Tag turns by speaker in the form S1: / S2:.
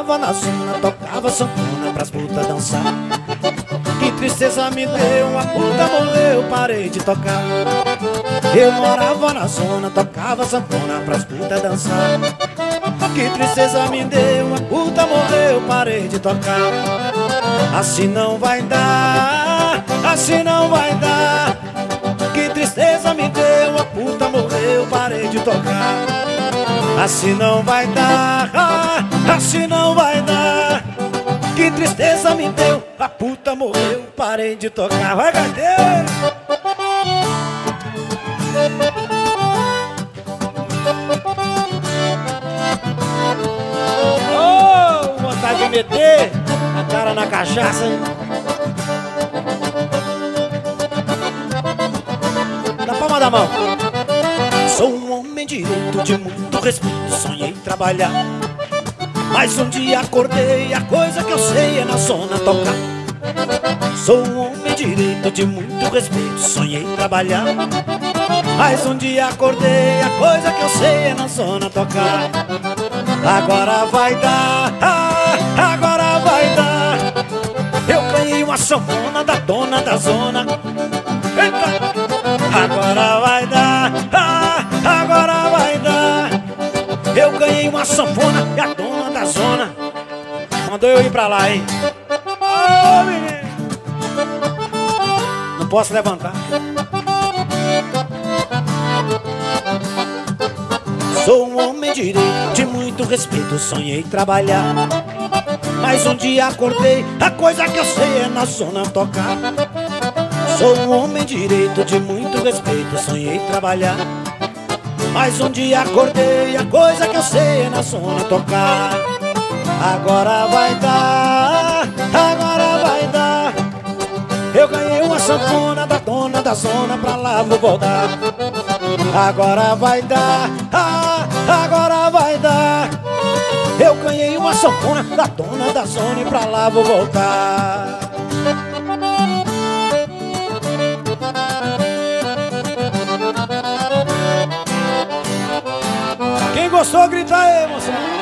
S1: morava na zona, tocava sanfona pras putas dançar. Que tristeza me deu, uma puta morreu, parei de tocar. Eu morava na zona, tocava sanfona pras putas dançar. Que tristeza me deu, uma puta morreu, parei de tocar. Assim não vai dar, assim não vai dar. Que tristeza me deu, a puta morreu, parei de tocar. Assim não vai dar, assim não vai dar. Que tristeza me deu, a puta morreu, parei de tocar. Vai, gaiteiro! Oh, vontade de meter a cara na cachaça, hein? Na palma da mão. Sou um homem direito de muito respeito, sonhei trabalhar. Mas um dia acordei, a coisa que eu sei é na zona tocar. Sou um homem direito de muito respeito, sonhei trabalhar. Mas um dia acordei, a coisa que eu sei é na zona tocar. Agora vai dar, ah, agora vai dar. Eu ganhei uma sanfona da dona da zona. Eita! Agora vai dar, ah, agora vai dar. Eu ganhei uma sanfona e a dona mandou eu ir pra lá, hein? Ô, menino! Não posso levantar. Sou um homem direito, de muito respeito, sonhei trabalhar. Mas um dia acordei, a coisa que eu sei é na zona tocar. Sou um homem direito, de muito respeito, sonhei trabalhar. Mas um dia acordei, a coisa que eu sei é na zona tocar. Agora vai dar, agora vai dar. Eu ganhei uma sanfona da dona da zona, pra lá vou voltar. Agora vai dar, ah, agora vai dar. Eu ganhei uma sanfona da dona da zona e pra lá vou voltar. Quem gostou, grita aí, moção.